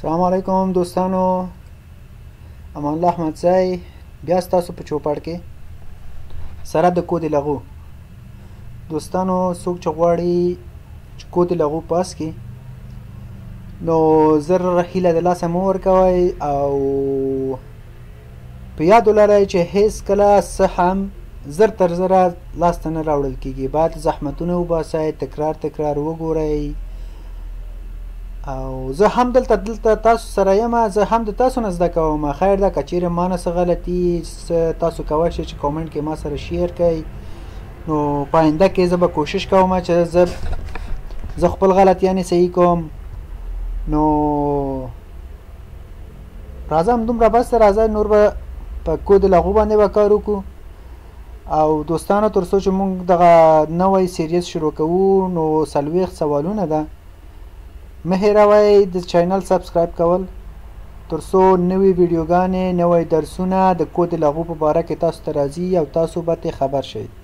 سلام علیکم دوستانو امان الله احمد زی بیا ستاسو په چوپړ کې سره د کود لغو دوستانو څوک چې غواړي چې کود لغو پاس کی نو زر هیله د لاسه مو ورکوي او په یاد ولرئ چې هیڅ کله څه هم زر تر زره لاس ته نه راوړل کیږي باید زحمتونه وباسئ تکرار تکرار وګورئ او زه هم دلته دلته تاسو سره یم زه هم د تاسو نه زده کوم خیر ده کچیر ما نه څه غلطي تاسو کوی شئ چې کامنټ کې ما سره شیر کړئ نو پاینده کې زه به کوشش کوم چې زه زه خپل غلطیانې صحیح کوم نو راځه همدومره بس ته راځه نور به په کود لغو باندې به کار وکړو او دوستانو تر څو چې موږ دغه نوی سیریز شروع کوو نو څلوېښت سوالونه ده مه هېروئ د چینل سبسکرایب کول تر څو نوې ویډیوګانې نوی درسونه د کود لغو په باره کې تاسو ته راځي او تاسو به ترې خبر شئ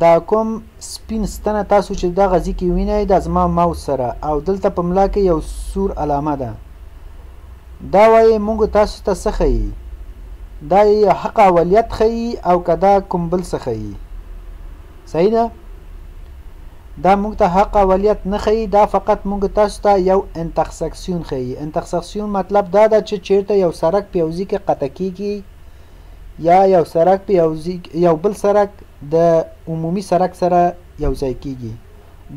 دا کوم سپين ستنه تاسو چې دا غزي کې وینای دا زما ماوس سره او دلته په ملا کې یو سور علامه ده دا وایي مونږ تاسو ته څه ښيي دا یې یا حق اولیت ښيي او که دا کوم بل څه ښيي صحیح ده دا مونږ ته حق اولیت نه ښيي دا فقط مونږ تاسو ته یو انترسکسیون ښيي انترسکسیون مطلب دا ده چې چیرته یو سرک پیوزي کې قطع کیږي یا یو سرک په یو ځای یو بل سرک د عمومي سرک سره یو ځای کیږي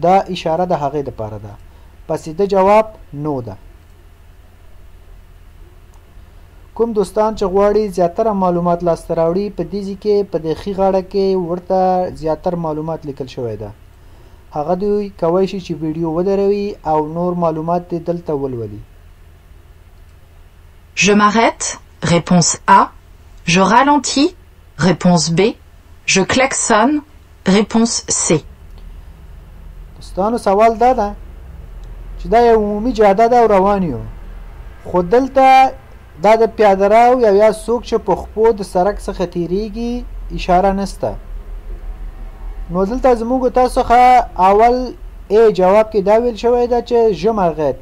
دا اشاره د هغې لپاره ده پس د جواب نو ده کوم دوستان چې غواړي زیاتره معلومات لاسته راوړي په دې ځي کې په دې خي غاړه کې ورته زیاتر معلومات لیکل شوی ده هغه دوی کوی شي چې ویډیو ودروي او نور معلومات دې دلته ولولي Je m'arrête, réponse A. Je ralentis, réponse B. Je klaxonne, réponse C. ستانو سوال دا ده چې دا یو عمومي جاده ده او روان یو خو دلته دا د پیاده راو یا یا څوک چې په خپو د سرک څخه تیریږي اشاره نسته نو دلته زموږ تاسو څخه اول ای جواب کې دا ویل شوی ده چې ژمه غت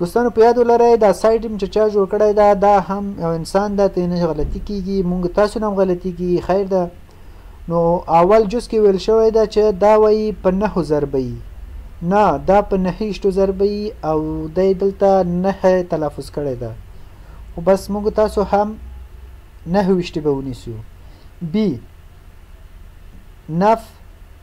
دوستانو په یاد ولرئ دا سایډ چې چا جوړ کړی دا دا هم یو انسان ده ته نه غلطي کیږي مونږ تاسو نه غلطي کیږي خیر ده نو اول جز کې ویل شوی ده چې دا وایي په نهو ضربه یي نه دا په نهیشتو ضربه یي او دی دلته نهه تلفظ کړی ده خو بس مونږ تاسو هم نهه ویشتې به ونیسو بي نف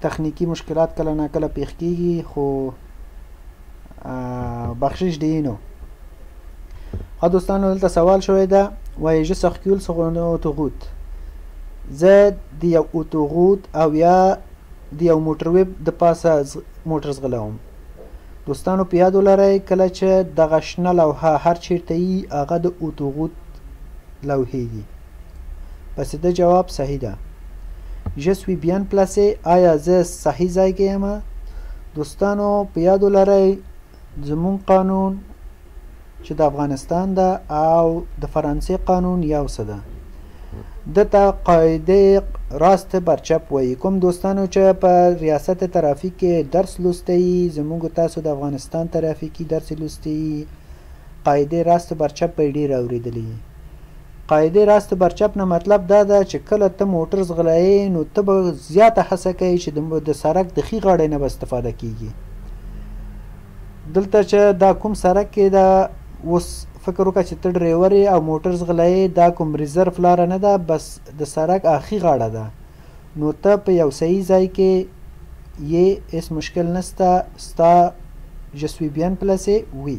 تخنیکي مشکلات کله نا کله پیښ کیږي خو بخشش دی نو ها دوستانو دلته سوال شوی ده وایي ژه سخکیول سغونه اوتوغوت زه د یو اوتوغوت او یا د یو موټر ویب د پاسه موټر زغلوم دوستانو په یاد ولرئ کله چې دغه شنه لوحه هر چیرته یي هغه د اوتوغوت لوحې دي پس د جواب صحیح ده Je suis bien placé آیا زه صحیح ځای کې یم دوستانو په یاد ولرئ زمون قانون چې د افغانستان ده او د فرانسې قانون یو څه ده دته قاعده راست برچپ وایي کوم دوستانو چې په ریاست ترافیک کې درس لوستی زموږ تاسو د افغانستان ترافیکي درس لوستی قاعده راست برچپ به ډیر اوریدلی قاعدې راست برچپ نه مطلب دا ده چې کله ته موټر ځغلايې نو ته به زياته هڅه کوې چې د سرک د ښي غاړې نه به استفاده کېږي. دلته چې دا کوم سرک کې ده اوس فکر وکړه چې ته ډريور يې او موټر ځغلايې دا کوم ريزرف لاره نه ده بس د سرک آخي غاړه ده نو ته په يو صحيح ځای کې يې هېڅ مشکل نسته ستا جسوي بيان پلسې وي.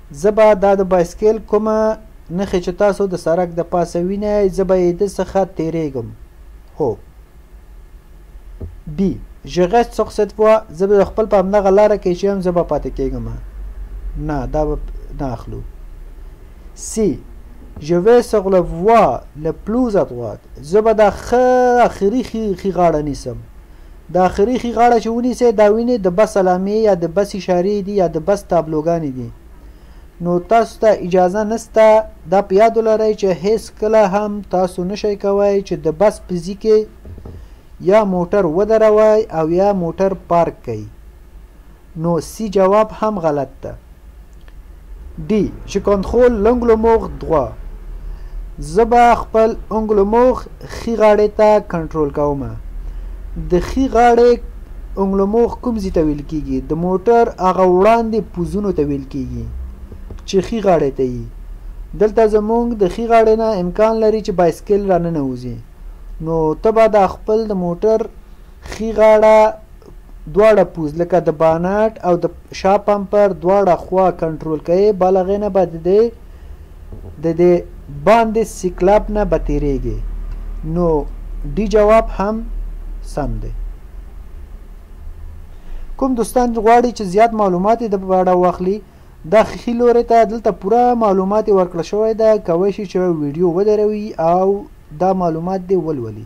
زه به دا د بایسکیل کومه نښې چې تاسو د سرک د پاسه وینئ زه به یې د څخه تیریږم هو بی je reste sur cette voie زه به خپل په همدغه لاره کې چې یم زه به پاتې کیږم نه دا به نه اخلو سی je vais sur le voie le plus à droite زه به دا خ اخري خي غاړه نیسم دا خريښي غاړه چې ونيسئ دا وينې د بس علامې يا د بس اشارې دي يا د بس تابلوګانې دي نو تاسو ته اجازه نسته دا په ياد ولرئ چې هيڅ کله هم تاسو نشئ کوای چې د بس په ځي کې يا موټر ودروئ او يا موټر پارک کړئ نو سي جواب هم غلط ده. ډي چې کنترول لنګلوموغ دغوا زه به خپل انګلوموغ خي غاړې ته کنټرول کوم د خي غاړې انګلوموغ کوم ځي ته ویل کیږي د موټر هغه وړاندې پوزونو ته ویل کیږي چې خي غاړې ته یي دلته زمونږ د ښي غاړې نه امکان لري چې بایسکل راننوځي نو ته به دا خپل د موټر ښي غاړه دواړه پوز لکه د بانټ او د شا پمپر دواړه خوا کنټرول کوي بالغې نه به د دې د دې باندې سیکلب نه به تیریږي نو ډي جواب هم سم دی کوم دوستان غواړي چې زیات معلومات د په اړه واخلي دا ښي لوري ته دلته پوره معلومات ورکړل شوی ده کوی شي چې ویډیو ودروي او دا معلومات دی ولولي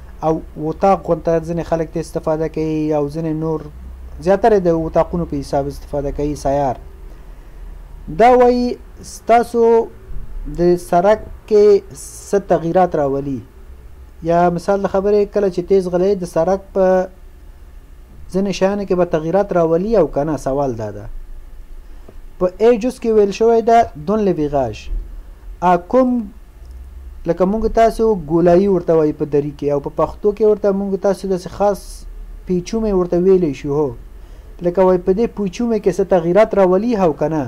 او وطاق غونته ځنې خلک ترې استفاده کوي او ځنې نور زیاتره یې د وطاقونو په حساب استفاده کوي سیار دا وایي ستاسو د سرک کې څه تغییرات راولي یا مثال د خبرې کله چې تیز غلی د سرک په ځنې شیانو کې به تغییرات راولي او که نه سوال دا ده په ای جز کې ویل شوی ده دون لویغاش اکوم لکه مونږ تاسو ګولایي ورته وایو په دري کې او په پښتو کې ورته مونږ تاسو داسې خاص پیچومی ورته ویلی شو هو لکه وایي په دې پیچومی کې څه تغیرات راولي هو که نه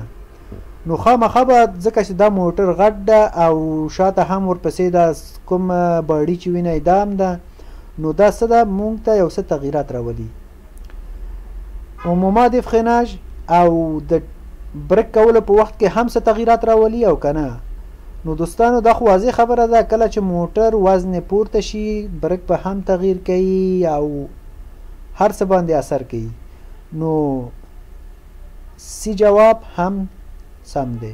نو خامخا به ځکه چې دا موټر غټ ده او شاته هم ورپسې دا کوم باډي چې وینئ دا هم ده نو دا څه ده مونږ ته یو څه تغیرات راولي عموما د فخناج او د برک کولو په وخت کې هم څه تغیرات راولي او که نه نو دوستانو دا خو واضح خبره ده کله چې موټر وزن پورته شي برک به هم تغییر کوي او هر څه باندې اثر کوي نو سی جواب هم سم دی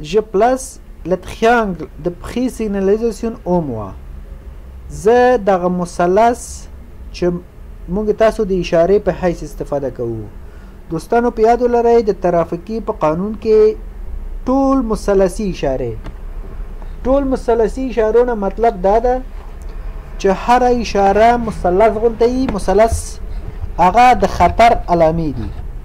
Je place le triangle de pré-signalisation au moins زه دغه مثلث چې موږ تاسو د اشارې په حیث استفاده کوو دوستانو په یاد ولرئ د ترافیکي په قانون کې ټول مثلثي اشاره ټول مثلثي اشارو نه مطلب دا ده چې هر اشاره مثلث غونډه مثلث هغه د خطر علامې دي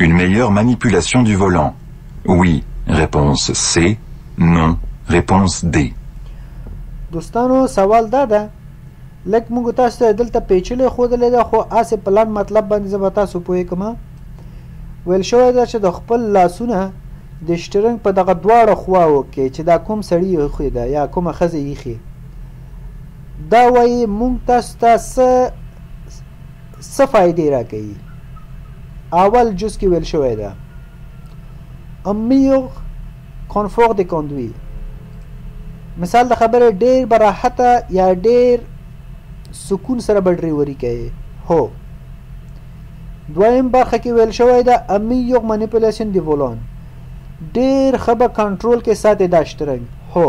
Une meilleure manipulation du volant. Oui, réponse C. Non, réponse D. دوستانو سوال دا ده لکه موږ تاسو ته دلته پیچلې خودلې ده خو اسې په لنډ مطلب باندې زه به تاسو پوه کوم ویل شوی ده چې د خپل لاسونه د شټرنګ په دغه دواړه خواو کې چې دا کوم سړی یې ده یا کومه ښځه یې دا وایي موږ تاسو ته څه څه فائدې راکوي اول جز کې ویل شوی ده un meilleur confort de conduire مثال د خبرې ډیر براحته یا ډیر سکون سره به ډریوري کوي هو دویم برخه کې ویل شوی دا امی یو منیپولیشن دی ولون ډیر خبه کنټرول کې ساتي دا شترنګ هو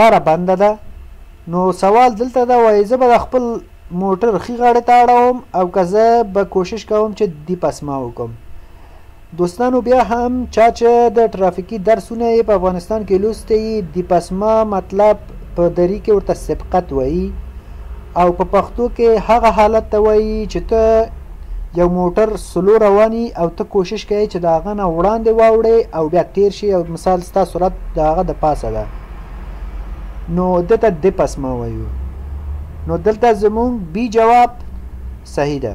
لاره بنده ده نو سوال دلته دا وایي زه به د خپل موټر ښي غاړې ته اړوم او که زه به کوشش کوم چې دی پسما وکم دوستانو بیا هم چا چې د ټرافیکي درسونه یې په افغانستان کې لوستی یي دی پسما مطلب په دری کې ورته سبقت وایي او په پښتو کې هغه حالت ته وایي چې ته یو موټر سلو روان یی او ته کوشش کوی چه د هغه نه وړاندی واوړی او بیا تیر شی او مثال ستا سرعت د هغه د پاسه ده نو دته دپس ما وایو نو دلته زمونږ بی جواب صحیح ده.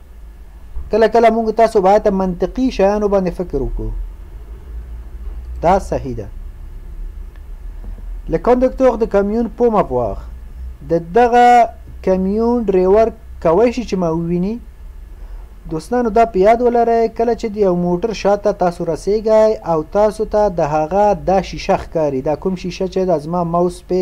کله کله موږ تاسو باید منطقي شیانو باندې فکر وکړو دا صحیح ده Le conducteur de camion peut m'avoir د دغه کمیون ډریور کوی شي چې ما وویني دوستانو دا په یاد ولرئ کله چې د یو موټر شاته تاسو رسیږئ او تاسو ته د هغه دا شیشه ښکاري دا کوم شیشه چې د زما ماوس په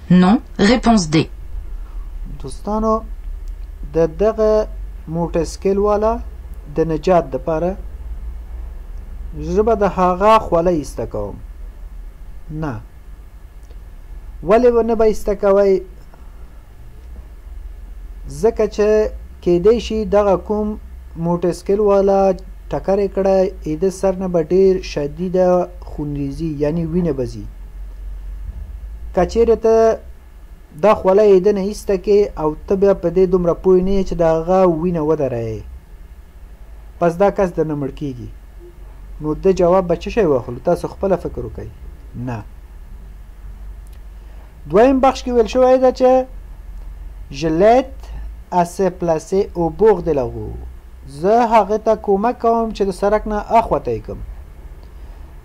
Non, réponse D. دوستانو د دغه موټر سکیل والا د نجات د پاره زه به د هغه خوله ایسته کوم نه ولې به نه به ایسته کوی ځکه چې کیدای شی دغه کوم موټرسکیل والا ټکر یې کړی ایده سر نه به ډیر شدیده خونریزی یعنی وینه به ځی که چیری ته دا خوله ایده نه ایسته کې او ته بیا په دې دومره پوه نه یې چې د هغه وینه ودرایې پس دا کس درنه مړ کیږي نو ده جواب به چه شی واخلو تاسو خپله فکر وکړئ نه دویم بخش کې ویل شوی ده چې ژلېت اسه پلسه اوبوغ د لغو زه هغه ته کومک کوم چې د سرک نه اخوته یې کوم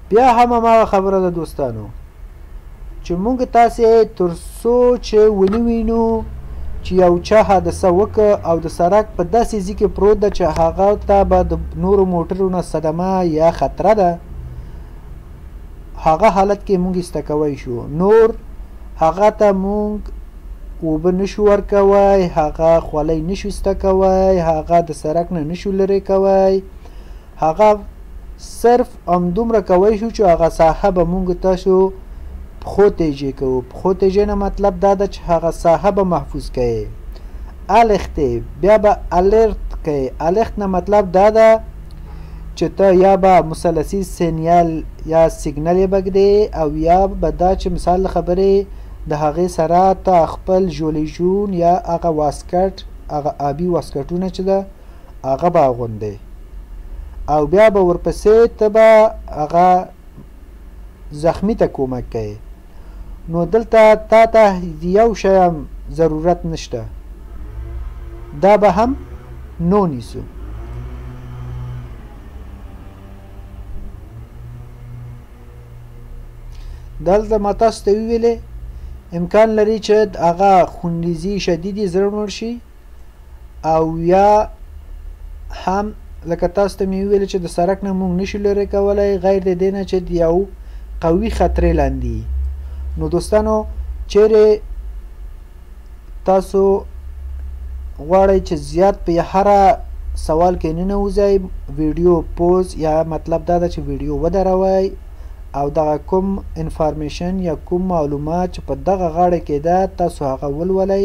بیا هم هماغه خبره ده دوستانو چې موږ تاسې تر څو چې ونه وینو چې یو چا حادثه وکړه او د سرک په داسې ځای کې پروت ده چې هغه ته به د نورو موټرو نه صدمه یا خطره ده هغه حالت کې مونږ ایسته کوی شو نور هغه ته مونږ اوبه نشو ورکوی هغه خولۍ نشو ایسته کوی هغه د سرک نه نشو لرې کوی هغه صرف همدومره کوی شو چې هغه ساحه به مونږ تاسو پښو تیجې کوو پښو تیجې نه مطلب دا ده چې هغه ساحه به محفوظ کوي الخت بیا به الرت کوي الخت نه مطلب دا ده چې ته یا به مثلثي سینیال یا سیګنل یې بګدې او یا به دا چې مثال له خبرې د هغې سره ته خپل ژولې ژون یا هغه واسکټ هغه آبي واسکټونه چې ده هغه به اغوندې او بیا به ورپسې ته به هغه زخمي ته کومک کوې نو دلته تاته دیو شی هم ضرورت نشته دا به هم نو نیسو. دلته ما تاسو ته ویلې امکان لري چې هغه خونریزي شدیدې زړه مړ شي او یا هم لکه تاسو ته مې ویل چې د سرک نه موږ نشو لرې کولای غیر د دې نه چې د یو قوي خطرې لاندې نو دوستانو چیرې تاسو غواړئ چې زیات په هره سوال کې نه نوځئ ویډیو پوز یا مطلب دا ده چې ویډیو ودروئ او دغه کوم انفارمیشن یا کوم معلومات چې په دغه غاړه کې ده تاسو هغه ولولئ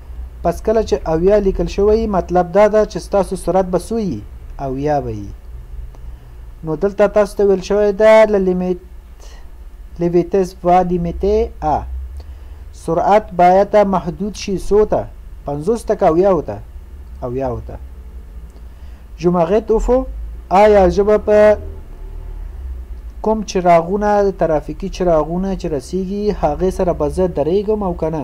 پس کله چې اویا لیکل شوی یی مطلب دا ده چې ستاسو سرعت به څو یی؟ اویا به یی. نو دلته تاسو ته ویل شوی ده له لیمیت لیویتس و لیمیته ا سرعت باید محدود شي څو ته؟ 50 تک اویاو ته اویاو ته جماغت اوفو آیا ژبه په کوم چراغونه د ترافیکي چراغونه چې رسیږي هغه سره به زه درېږم او کنه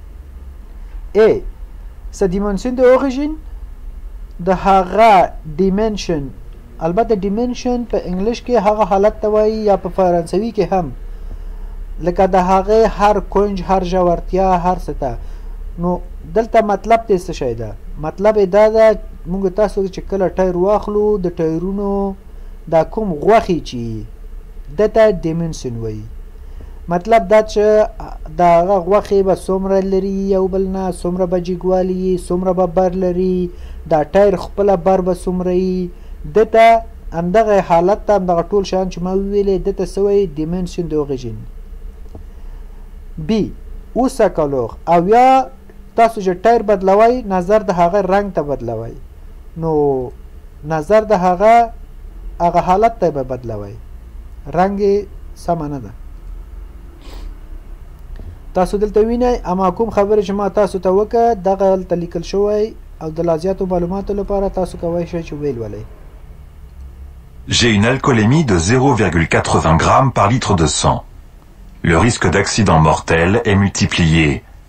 ای څه دیمنسیون د اوریجین د هغه ډیمنشن البته ډیمنشن په انګلیش کې هغه حالت ته وایي یا په فرانسوي کې هم لکه د هغه هر کونج هر ژورتیا هر څه ته نو دلته مطلب دې څه شی ده مطلب یې دا ده موږ تاسو چې کله ټایر واخلو د ټایرونو دا کوم غوښې چې ده ته ډیمنسیون وایي مطلب دا چه د هغه غوښې به څومره لری یی یو بل نه څومره به جیګوالی یی څومره به بر لری دا ټایر خپله بر به څومره یی ده ته همدغه حالت ته همدغه ټول شیان چه ما وویلی ده ته څه وایی دیمنشن د هغه جین بی اوسه کلوغ او یا تاسو چې ټایر بدلوئ نظر د هغه رنګ ته بدلوئ نو نظر د هغه هغه حالت ته به بدلوئ رنګ سمه نه ده تاسو دلته وینئ اما کوم خبرې چې ما تاسو ته وکړه دغه دلته لیکل شوی او د لا زیاتو معلوماتو لپاره تاسو کولی شئ چې ویل ولئ J'ai une alcoolémie de 0,80 grammes par litre de sang. Le risque d'accident mortel est multiplié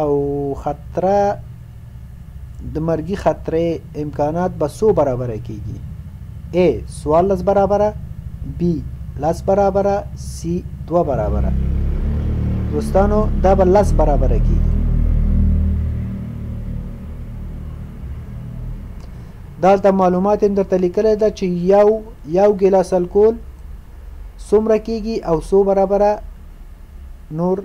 او خطره د مرګي خطرې امکانات به څو برابره کیږي ا سوال لس برابره بی لس برابره سی دوه برابره دوستانو دا به لس برابره کیږي دالته معلومات هم درته لیکلی ده چې یو یو ګیلاس الکول څومره کیږي او څو برابره نور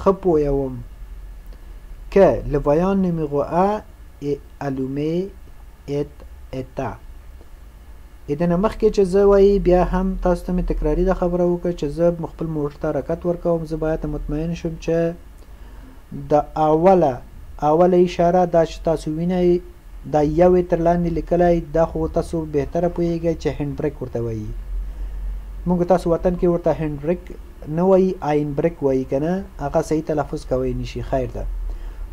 ښه پوه وم که له ویان نومي غو ا ای الومې ایت ایته ای دنه مخکې چې زه وایي بیا هم تاسو ته مې تکراري دا خبره وکړه چې زه خپل موټر ته حرکت ورکوم زه باید مطمئن شم چې د اوله اوله اشاره دا چې تاسو وینئ دا یو یې تر لاندې لیکلی دا خو تاسو بهتره پوهېږئ چې هینډ بریک ورته وایي موږ تاسو وطن کې ورته هینډ بریک نه وایی آین برک وایی کنه هغه صحیح تلفظ کوی نشی خیر ده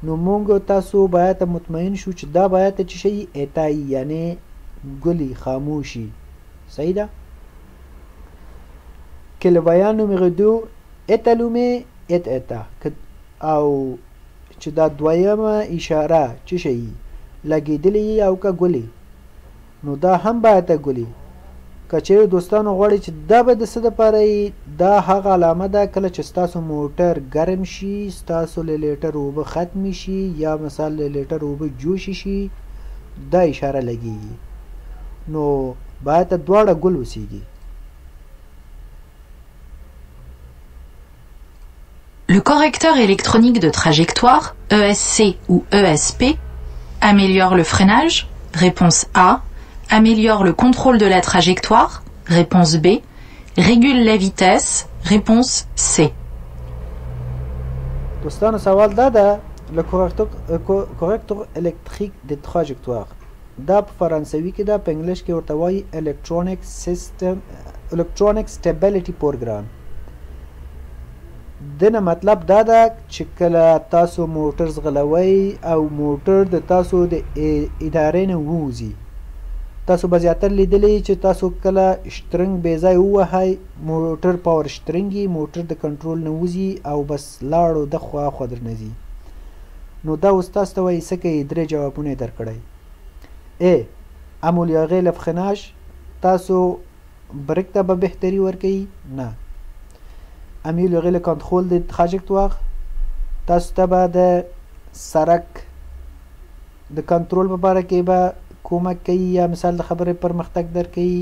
نو مونږ تاسو بایاته مطمئن شو چی دا بایاته چی شی ایتایی یعنی ګلی خاموشی صحیح ده که له ویا نومغه دو ایتلومه ایت ایتا که او چی دا دویمه اشاره چی شی لګیدلی او که ګلی نو دا هم باید ته ګلی که چیری دوستانو غواړی چی دا به د څه لپاره یی دا هغه علامه ده کله چی ستاسو موټر ګرم شی ستاسو له لیټر اوبه ختمی شی یا مثال له لیټر اوبه جوشی شی دا اشاره لګیږی نو باید ته دواړه ګل اوسیږی. Le correcteur électronique de trajectoire, ESC ou ESP, Améliore le freinage Réponse A. Améliore le contrôle de la trajectoire Réponse B. Régule la vitesse Réponse C. دوستانو سوال دا ده له le الکتریک د تراجکتوار دا په فرانسوي کې ده، په انګلش کې ورته وايي الکترونیک سیستم الکترونیک سټیبیلیټي پورګرام. دنه مطلب دا ده چې کله تاسو موټر ځغلوئ او موټر د تاسو د ادارې نه ووځي تاسو به زیاتر لیدلی چې تاسو کله شترنګ بې ځای ووهئ موټر پاور شترنګي موټر د کنټرول نه وځي او بس لاړو دخوا خوا درنه ځي. نو دا اوس تاسو ته وايي څه کوي درې جوابونه يې درکړی اې امولیاغې لفخناش تاسو برک ته به بهتري ورکوي نه امیولیاغې له کنتخول د خاجکت واغ تاسو ته به د سرک د کنترول په باره کې به کومک کوي یا مثال د خبرې پرمختګ درکوي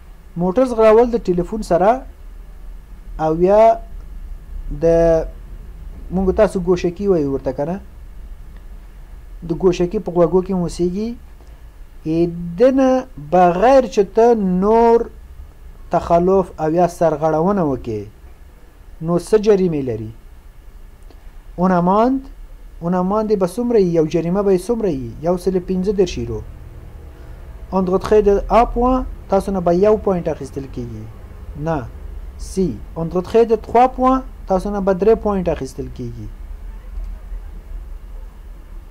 موټر ځغلاول د ټیلیفون سره او یا د مونږ تاسو ګوشکی وای ورته کنه د ګوشکی په غوګو کې موسیږي ایدنه بغیر چې ته نور تخلف او یا سرغړونه وکې نو څه جریمې لري اونه ماند اونه ماندې به څومره یي او جریمه به یې څومره یي یو سل پنځه دېرش یورو اون غتخې د ا پوان تاسو نه به یو پوینټ اخیستل کیږي نه سی اون غتخې د تخوا پوان تاسو نه به درې پوینټ اخیستل کیږي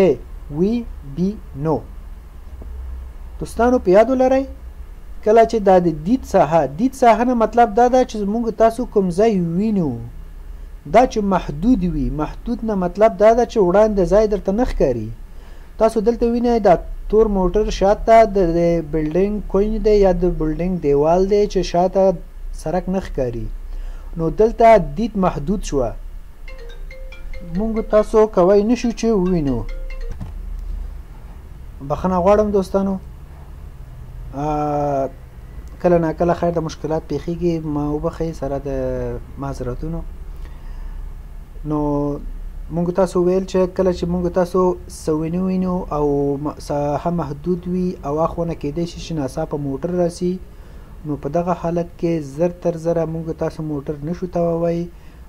ای وی بی نو دوستانو په یاد ولرئ کله چې دا د دید ساحه دید ساحه نه مطلب دا ده چې موږ تاسو کوم ځای وینو دا چې محدود وي محدود نه مطلب دا ده چې وړاندې ځای درته نه ښکاري تاسو دلته وینئ دا تور موټر شاته د بلډینګ کونج دی یا د بلډینګ دیوال دی چې شاته سرک نه ښکاري نو دلته دید محدود شوه مونږ تاسو کوی نشو چې ووینو بخنه غواړم دوستانو کله نا کله خیر د مشکلات پیخیږي ما وبخې سره د معذرتونو نو مونږ تاسو ویل چې کله چې مونږ تاسو سوینو وینو او ساحه محدود وي او اخونه کېدای شي چې ناڅاپه موټر راسي نو په دغه حالت کې زر تر زره مونږ تاسو موټر نشو تاووی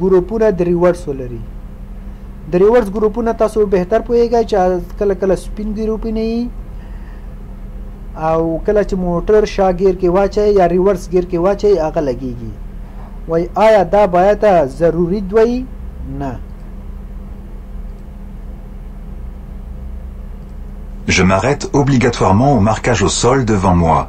ګروپونه د ریورس ولري د ریورس ګروپونه تاسو بهتر پوهیږئ چې کله کله سپین ګروپونه یي او کله چې موټر شاګیر کې واچي یا ریورس ګیر کې واچي هغه لګیږي وای آیا دا باید ضروری دوی نه Je m'arrête obligatoirement au marquage au sol devant moi.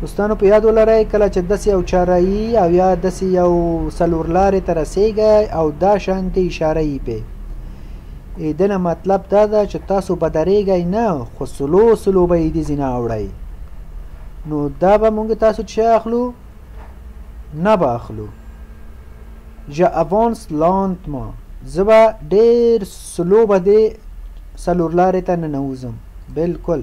دوستانو په یاد ولرئ کله چې داسې یو چارایي او یا داسې یو څلورلارې ته رسیږئ او دا شانتې اشاره یي پې دنه مطلب دا ده چې تاسو به درېږئ نه خو سلو سلو به یې دې ځینه اوړئ نو دا به مونږ تاسو چې اخلو نه به اخلو یا اوانس لانت ما زه به ډېر سلو به دې څلورلارې ته ننوځم بلکل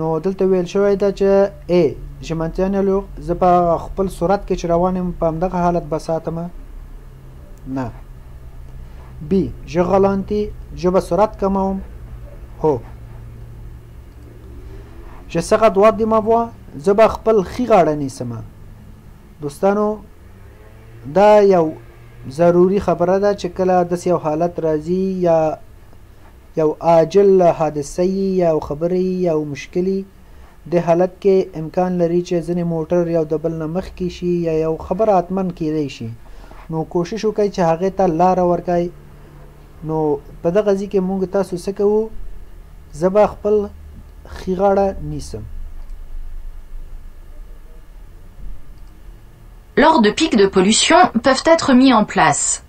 نو دلته ویل شوی ده چې ای ژمنتیا نه لوغ زه په خپل صورت کې چې روان یم په همدغه حالت به ساتم نه بی ژه غلانتی ژه به صورت کموم هو ژه څخه دوه دی مبوا زه به خپل خی غاړه نیسم دوستانو دا یو ضروری خبره ده چې کله د یو حالت راځي یا یو عاجل حادثه یی یا یو خبره یی یا یو مشکل یی دی حالت کی امکان لری چه ځنی موټر یو د بل نه مخکی شی یا یو خبره حتمن کیدای شی نو کوشش وکړی چه هغه ته لاره ورکړی نو په دغه ځی کی مونږ تاسو څه کوو زه به خپل ښی غاړه نیسم. Lors de pics de pollution peuvent être mis en place.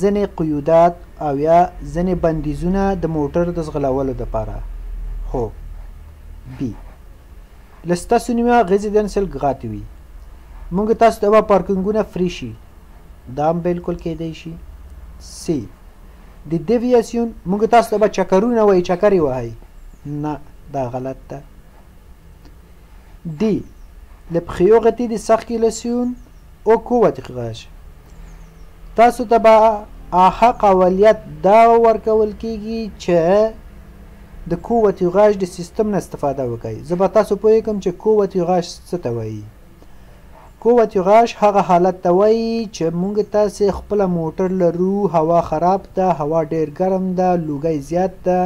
ځینې قیودات او یا ځینې بندیزونه د موټر د ځغلولو دپاره هو بی له ستاسو نیوه غیزیدنسل ګغاتې وي مونږ تاسو ته به پارکینګونه فری شي دا هم بلکل کیدی شي سی د دیویاسیون مونږ تاسو ته به چکرونه وایي چکرې وهي نه دا غلط ده دی لپخیوغتی د سخ کیلسیون او قوت غږ تاسو ته به آها قولیت دا ورکول کیږي چې د قوت غږ د سیستم نه استفاده وکړئ زه به تاسو پوه کوم چې قوت غږ څه ته وایي قوت غږ هغه حالت ته وایي چې مونږ تاسو خپل موټر لرو هوا خراب ده هوا ډیر ګرم ده لوګي زیات ده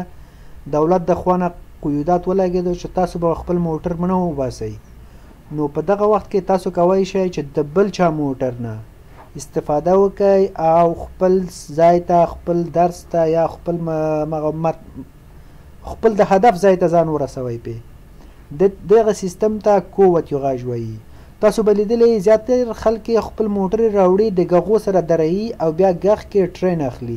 دولت د خوانه قیودات ولګیدو چې تاسو به خپل موټر منه وباسئ نو په دغه وخت کې تاسو کوای شئ چې د بل چا موټر نه استفاده وکړئ او خپل ځای ته، خپل درس ته یا خپل خپل د هدف ځای ته ځان ورسوئ پې د دغه سیستم ته کووت یغاژ وایي تاسو به لیدلې یي زیاتر خلک خپل موټرې راوړي د ګغو سره دریي او بیا ګغ کې ټرین اخلي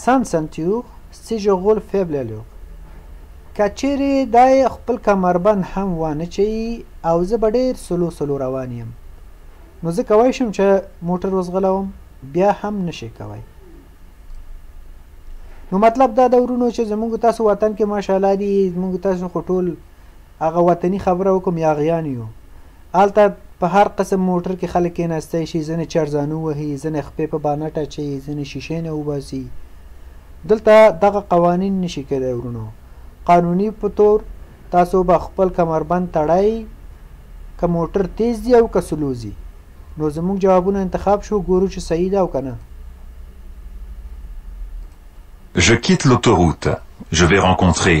سان سنتیوغ سیجو غول فیبلیلوغ که چیرې دای خپل کمربند هم وانه چي او زه به ډیر سلو سلو روان یم نو زه کوی شم چې موټر وزغلوم بیا هم نشي کوی نو مطلب دا د ورونو چې زمونږ تاسو وطن کې ماشاءالله دي زمونږ تاسو خو ټول هغه وطني خبره وکم یاغیان یو هلته په هر قسم موټر کې خلک کېناستی شي، ځینې چرځانو وهي، ځینې خپې په بانټ اچوي، ځینې شیشې نه وباسي. دلته دغه قوانین نه شي کېدای ورونو. قانوني په تور تاسو به خپل کمربند تړی که موټر تېز ځي او که سلو ځي. نو زموږ جوابونه انتخاب شو ګورو چې صحیح ده او که نه. Je quitte l'autoroute. Je vais rencontrer.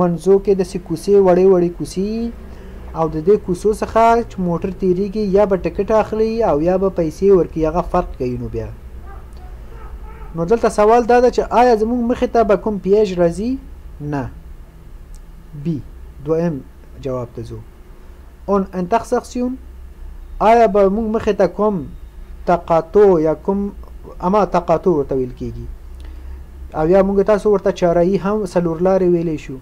منځو کې داسې کوڅې وړې وړې کوڅې يي او د دې کوڅو څخه چې موټر تېرېږي يا به ټکټ اخلي او يا به پيسې ورکوي هغه فرق کوي نو بيا نو دلته سوال دا ده چې آيا زموږ مخې ته به کوم پياج راځي نه بي دويم جواب ته ځو اون انتخسخسیون آیا به موږ مخې ته کوم تقاطع یا کوم اما تقاطع ورته ویل کیږي او یا موږ تاسو ورته چارایي هم سلور لارې ویلې شو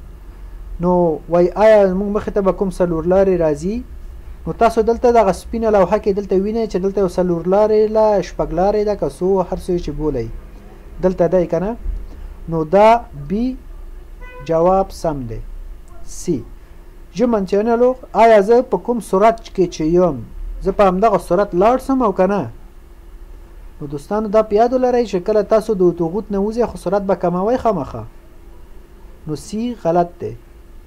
نو وای آیا موږ مخې ته به کوم سلور لارې راځي نو تاسو دلته دغه سپینه لوحه کې دلته وینئ چې دلته یو سلور لارې لا شپږ لارې ده که څو هر څه چې بولئ دلته دی کنه نو دا بی جواب سم دی سی Je maintiens alors آیا زه په کوم سرعت کې چې یم زه په همدغه سرعت لاړ سم او کنه نو دوستانو دا په یاد ولرئ چې کله تاسو د اتوغوت نه وځئ خو سرعت به کموئ خامخا نو سی غلط دی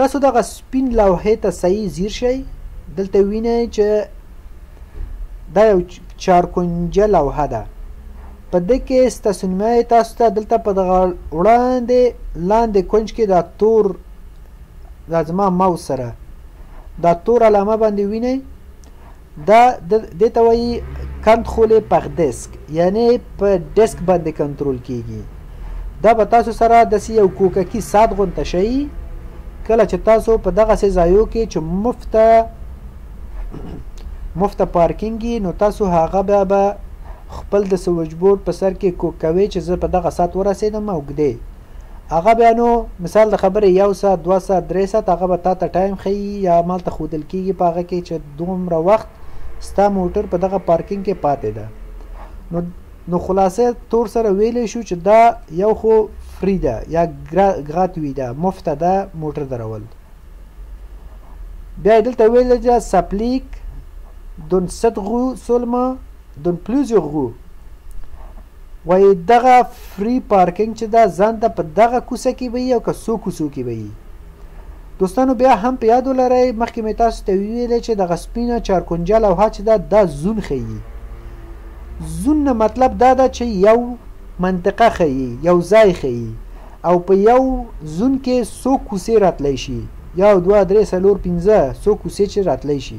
تاسو دغه سپین لوحې ته صحیح ځیر شئ دلته وینئ چې دا یو چارکونجه لوحه ده په دې کې ستاسو نیمایي تاسو ته دلته په دغه وړاندې لاندې کونج کې دا تور دا زما ماوس سره دا تور علامه باندې وینئ دا دې ته وایي کنتخول پخ دسک یعنی په ډسک باندې کنترول کیږي دا به تاسو سره داسې یو کوککی سات غونته شي کله چې تاسو په دغه سه ځایو کې چې مفته مفته پارکینګي نو تاسو هغه بیا به خپل د سویچ بورډ په سر کې کوک کوي چې زه په دغه سات ورسېدم او ګدې هغه بیا نو مثال د خبرې یو ساعت دوه ساعت درې ساعت هغه به تا ته ټایم ښیي یا مالته ښودل کیږي په هغه کې چې دومره وخت ستا موټر په دغه پارکینګ کې پاتې ده نو نو خلاصه تور سره ویلی شو چې دا یو خو فری ده یا ګرات وی ده مفته ده موټر درول بیا دلته ویل چې سپلیک دون ست غو سولما دون پلوزیو غو وایی دغه فری پارکینګ چه ده ځان ته په دغه کوڅه کی به یی او که څو کوڅو کی به یی دوستانو بیا هم په یاد ولرۍ مخکی می تاسو ته ویلی چه دغه سپینه چارکونجه لوحه چه ده دا زون ښیی زون نه مطلب دا ده چه یو منطقه ښیی یو ځای ښیی او په یو زون کی څو کوڅی راتلی شی یو دوه درې څلور پنځه څو کوڅی چه راتلی شی.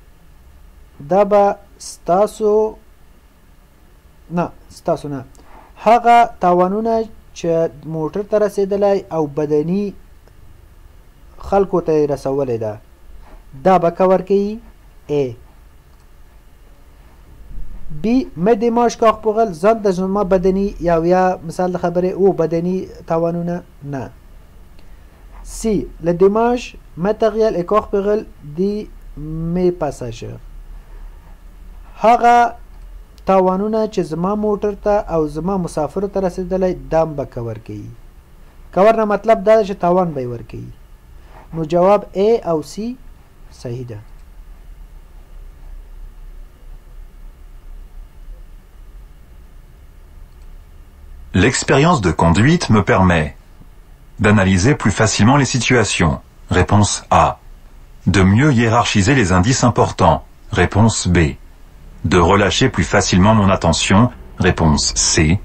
دا به ستاسو نه ستاسو نه هغه تاوانونه چې موټر ته رسیدلی او بدني خلکو ته یې رسولې ده دا به کور کوي ای بی مې د ماش کاخ پوغل ځان د زما بدني یا یا مثال خبره او بدني تاوانونه نه سي له دیماژ متغیل اکاخ پغل دی می پساژر هغه تاوانونه چې زما موټر ته او زما مسافرو ته رسیدلی دام به کور کوي کور نه مطلب دا چې تاوان به ور کوي نو جواب A او C صحیح ده L'expérience de conduite me permet d'analyser plus facilement les situations. Réponse A. De mieux hiérarchiser les indices importants. Réponse B. De relâcher plus facilement mon attention. Réponse C.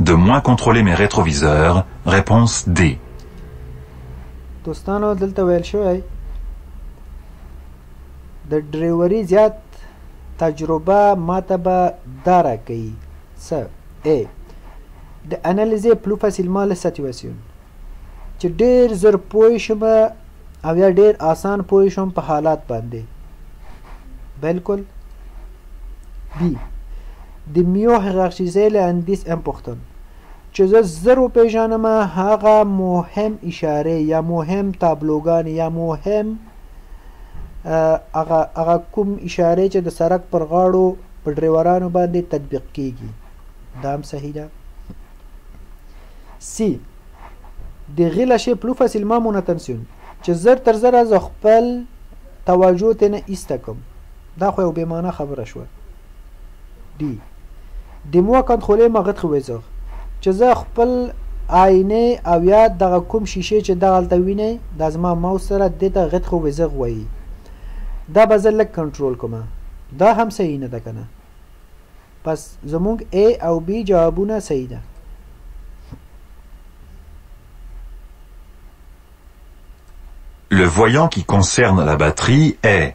De moins contrôler mes rétroviseurs. Réponse D. تجربه ماته به دا راکوي څه ای د انالیزې پلو فصیل ما له سیتواسیون چې ډیر زر پوه شم او یا ډیر آسان پوه شم په حالات باندې بالکل بی د میو هغاخشیزه له اندیس امپختن چې زه زر وپېژنم هغه مهم اشاره یا مهم تابلوګان یا مهم هغه هغه کوم اشاره چې د سرک پر غاړو په ډریورانو باندې تطبیق کیږي دا هم صحیح ده سی د غلا شی پلو فاصل ما مونتنسیون چې زر تر زر از خپل توجه ته نه ایسته کوم دا خو یو بې مانا خبره شوه. ډي. دموه کند خولې مه غتخي ویزغ چې زه خپل آینې او یا دغه کوم شیشې چې دغلته وینئ دا زما ماوس سره دې ته غتخو ویزغ وایي دا به زه لږ کنټرول کومه دا هم صحیح نه ده کنه پس زمونږ A او B جوابونه صحیح ده. Le voyant qui concerne la batterie est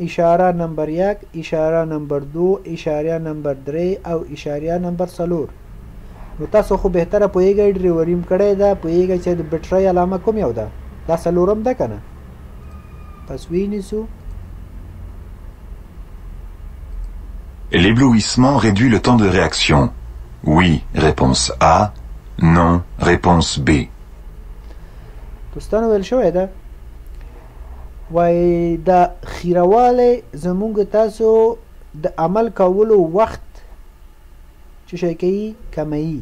اشاره نمبر یک، اشاره نمبر دو، اشاریه نمبر درې او اشاریه نمبر څلور نو تاسو خو بهتره پوهیږی ډریوریم کړی ده پوهیږی چه د بټری علامه کوم یو ده دا څلورم ده کنه پس وی نیسو. L'éblouissement réduit le temps de réaction. Oui, réponse A. Non, réponse B. دوستانو ویل شوی ده وایې دا خیره والی زمونږ تاسو د عمل کولو وخت چه شی کوي کموي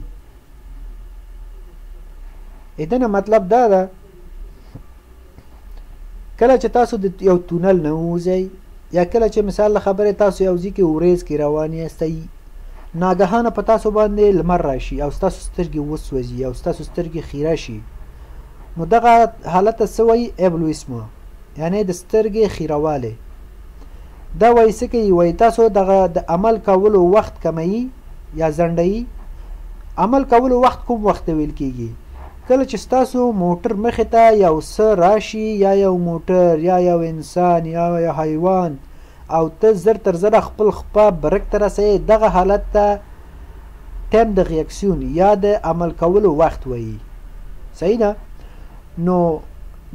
ادنه مطلب دا ده کله چې تاسو د یو تونل نه ووځئ یا کله چې مثال له خبرې تاسو یو ځای کې ورېځ کې روان یاستئ ناګهانه په تاسو باندې لمر راشي او ستاسو سترګې وسوځي او ستاسو سترګې خیره شي نو دغه حالت ته څه وایی ایبلویسمو یعنی د سترګې خیروالی دا وایی څه کوي وایی تاسو دغه د عمل کولو وخت کموي یا ځنډوي عمل کولو وخت کوم وخت ته ویل کیږي کله چې ستاسو موټر مخې ته یو څه راشي یا یو موټر یا یو انسان یا یو حیوان او ته زر تر زره خپل خپه برک ته رسه یې دغه حالت ته ټیم د غیکسیون یا د عمل کولو وخت وایی صحیح ده نو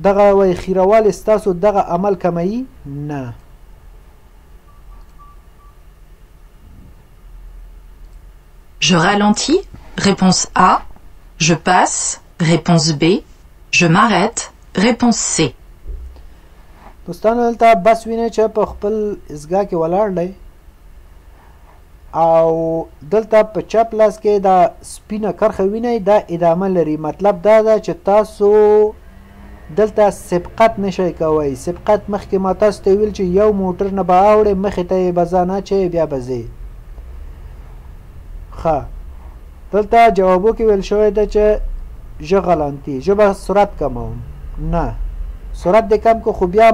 دغه وای خیروالی ستاسو دغه عمل کمایی نه Je ralentis, réponse A, je passe, Réponse B. Je m'arrête. Réponse C. دوستانو دلته بس وینئ چې په خپل ازګا کې ولاړ دی او دلته په چپ لاس کې دا سپینه کرخه وینئ دا ادامه لري مطلب دا ده چې تاسو دلته سبقت نشئ کوئ سبقت مخکې ما تاسو ته ویل چې یو موټر نه به اوړئ مخې ته یې به ځان اچئ بیا به ځئ ښه دلته جوابو کې ویل شوی ده چې ژه غلانتی ژه به سرعت کموم نه سرعت دې کم کو خو بیا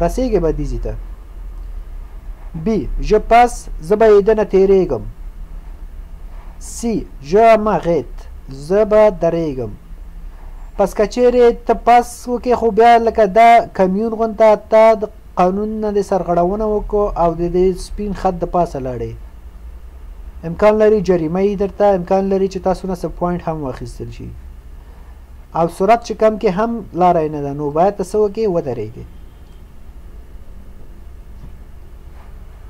رسېږي به دیزی ته بی ژه پس زه به یې دنه تېرېږم سی ژه ما غیت زه به درېږم پس کچېرې ته پس وکې خو بیا لکه دا کمیون غونته تا قانون نه دې سرغړونه وکړو او د دې سپین خط د پاسه لاړې امکان لري جریمه یې درته امکان لري چې تاسو نه سب پوینټ هم واخیستل شي او سرعت چې کم کې هم لاره یې نه ده نو باید ته څه وکړې ودرېږې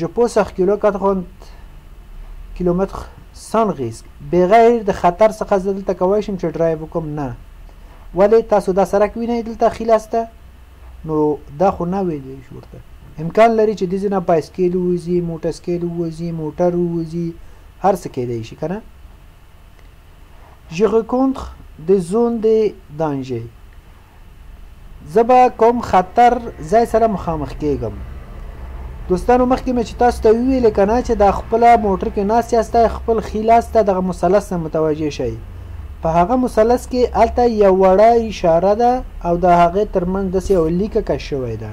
Je pose اخ کیلو کتغوند کیلومتر سان ریسک بغیر د خطر څخه زه دلته کوی شم چې ډرایو وکم نه ولی تاسو دا سرک وینئ دلته ښی لاس ته نو دا خو نه ویلی شو ورته امکان لري چې دې ځینه بایسکیل ووځي موټر سکیل ووځي موټر ووځي هر څه کېدای شي کنه Je rencontre des zones de danger زه به کوم خطر ځای سره مخامخ کیږم دوستانو مخکې مې چې تاسو ته ویل کنه چې دا خپل موټر کې ناس یاسته خپل خیلاس ته دغه مثلث ته متوجه شئ په هغه مثلث کې الته یو وړه اشاره ده او د هغه ترمنځ د سیو لیکه کش شوې ده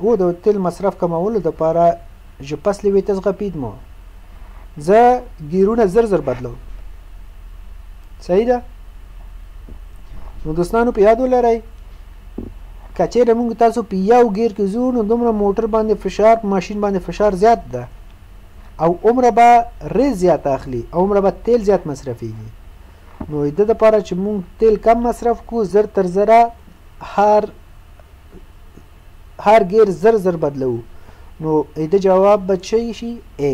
او د تیل مصرف کمولو لپاره ژه پسلې وې تزغه پید مو زه ګیرونه زر زر بدلوم صحیح ده نو دوستانو په یاد ولرئ کچېره موږ تاسو په یو ګیر کې زو نو دومره موټر باندې فشار په ماشين باندې فشار زیات ده او عمره به ریز زیات اخلي عمره به تیل زیات مصرفيږي نو د لپاره چې موږ تیل کم مصرف کو زر تر زره هر هر ګیر زر زر بدلو نو د جواب به چی شي ا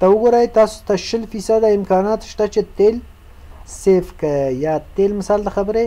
ته وګورئ تاسو ته شل فیصد امکانات شته چې تیل سیف که یا تیل مثال د خبرې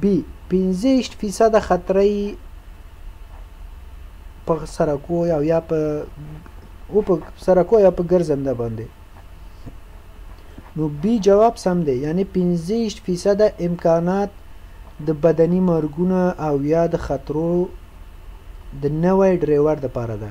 بي پنځه ویشت فیصده خطره یې په سرکو او یا په او په سرکو یا په ګرځنده باندې نو بي جواب سم دی یعنی پنځه ویشت فیصده امکانات د بدني مرګونه او یا د خطرو د نوی ډریور دپاره ده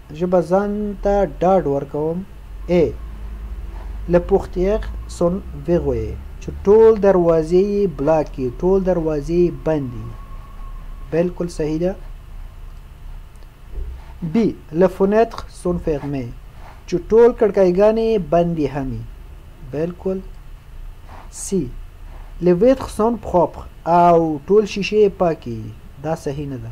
ژبه ځان ته ډاډ ورکوم ېې له پوښتېغ سون وغوېې چې ټول دروازې یی بلاک یی ټول دروازې یی بند یی بلکل صحیح ده بی له فونېتغ سون فېغمې چې ټول کړکای ګانې یی بند یی همی بلکل سی له وېتغ سون پخوپغ او ټول شیشې یی پاکې یی دا صحیح نه ده.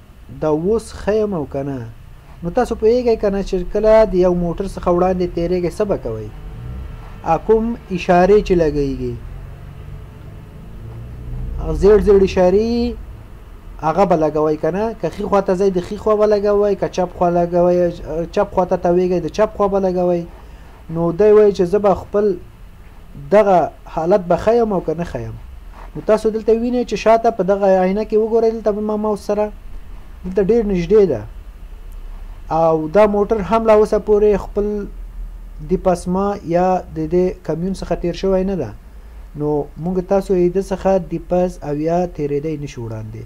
دا اوس ښه یم او کنه. نو تاسو پوهیږی کنه چی کله د یو موټر څخه وړاندی تیریږی څه به کوی اکوم اشاری چی لګیږی زیړ زیړ اشاری هغه به لګوی کنه که خی خواته ځای د خی خوا به لګوی که چپ خوا لګوی چپ خواته تویږی د چپ خوا به لګوی نو دی وایي چې زه به خپل دغه حالت به ښه یم او که نه ښه یم نو تاسو دلته وینئ چې شاته په دغه عینه کې وګورئ دلته به ما ماوس سره دلته ډیر نږدې ده او دا موټر هم لا اوسه پورې خپل د پسما یا د دې کمیون څخه تیر شوی نه ده نو موږ تاسو یې د څخه د پس او یا تیرېدی نشو وړاندې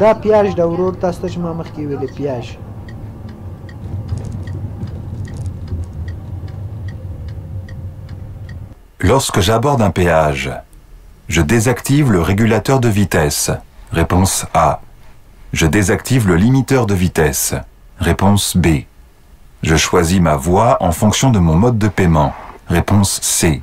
دا پیاج د ورور تاسو ته چې ما مخکې ویلې پیاج Lorsque j'aborde un péage, je désactive le régulateur de vitesse. Réponse A. Je désactive le limiteur de vitesse. Réponse B. Je choisis ma voie en fonction de mon mode de paiement. Réponse C.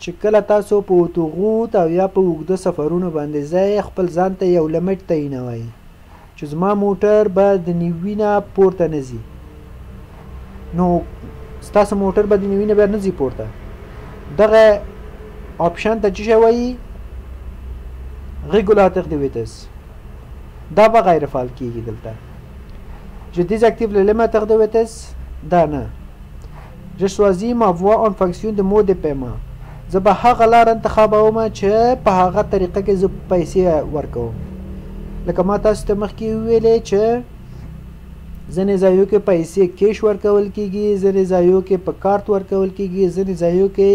چې کله تاسو په اوتوغوت او یا په اوږده سفرونو باندې ځئ، خپل ځان ته یو لمټ تعینوئ، چې زما موټر به د نیوي نه پورته نه ځي، نو ستاسو موټر به د نیوي نه بیا نه ځي پورته. دغه آپشن ته څه شی وایي؟ ریګولاتر د ویتس. دا به غیر فعال کیږي دلته. Je désactive le limiteur de vitesse دا نه. Je choisis ma voie en fonction de mode de paiement، زه به هغه لاره انتخابوم چې په هغه طریقه کې زه پیسې ورکوم. لکه ما تاسو ته مخکې وویلې چې ځینې ځایو کې پیسې کیش ورکول کیږي، ځینې ځایو کې په کارت ورکول کیږي، ځینې ځایو کې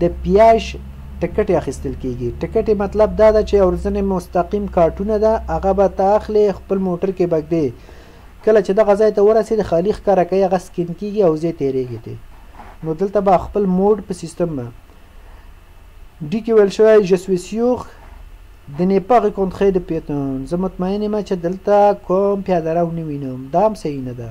د پیاش ټکټ اخیستل کیږي. ټکټ مطلب دا ده چې ورځنې مستقیم کارټونه ده هغه به ته اخلې خپل موټر کې بګدې کله چې دغه ځای ته ورسېد خالي ښکاره کوي هغه سکېن کېږي او زه تېرېږي ته نو دلته به خپل موډ په سیستم به ډي کې ویل شوی je suis sûr د نه پاغې کونتخې د پیتون زه مطمئن یم چې دلته کوم پیاده رو نه وینم دا هم صحیح نه ده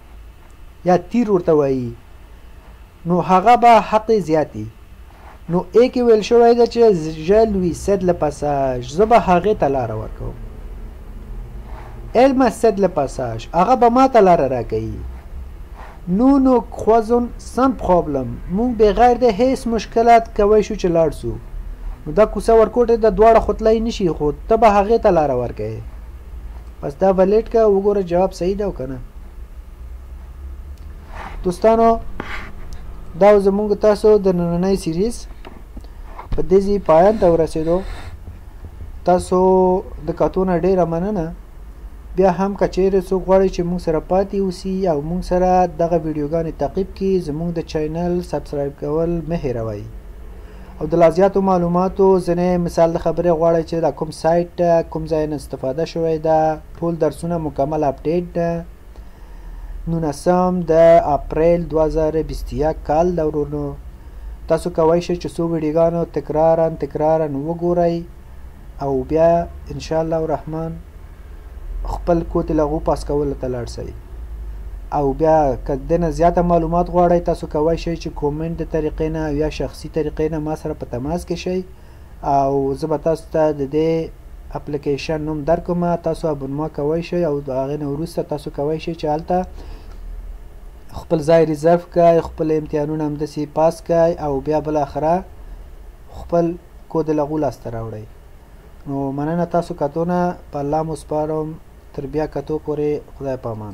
یا تیر ورته وایی نو هغه به حق زیاتی نو ای کی ویل شوی ده چه ژل وی سد له پاساژ زه به هغه ته لاره ورکوم علمه سد له پاساژ هغه به ماته لاره راکوی نو نو خوزن سم پخوبلم مونږ بغیر ده هیس مشکلات کوی شو چه لاړ سو نو دا کوسه ورکوټه ده دواړه خو تلای نشی خو ته به هغه ته لاره ورکوی بس دا بلیټ کا وګوره جواب صحیح ده او کنه دوستانو دا زمونږ تاسو د نننۍ سیریز په دې ځای پایان ته ورسېدو تاسو د کتونه ډیره مننه بیا هم که چیرې څوک غواړي چې موږ سره پاتې اوسي او موږ سره دغه ویډیوګانې تعقیب کړي زموږ د چینل سبسکرایب کول مه هېروئ او د لا زیاتو معلوماتو ځینی مثال د خبری غواړی چی دا کوم سایټ کوم ځای نه استفاده شوی ده ټول درسونه مکمل اپډیټ ده نونسم د اپریل دوه زره بیست یک کال ده ورونو تاسو کوی شی چی څو ویډیوګانو تکرارا تکرارا وګوری او بیا ان شاء الله الرحمن خپل کوتل هغو پاس کولو ته لاړ شئ او بیا که دنه زیاته معلومات غواړئ تاسو کوی شئ چې کومنټ د طریقې نه او یا شخصي طریقې نه ما سره په تماس کې شئ او زه به تاسو ته د دې اپلیکیشن نوم درکوم تاسو ابونما کوی شئ او د هغې نه وروسته تاسو کوی شئ چې هلته خپل ځای ریزرف کړئ خپل امتحانونه همداسې پاس کړئ او بیا بالاخره خپل کود لغو لاسته راوړئ نو مننه تاسو کتو نه په الله مو سپارم تر بیا کتو پورې خدای پامان.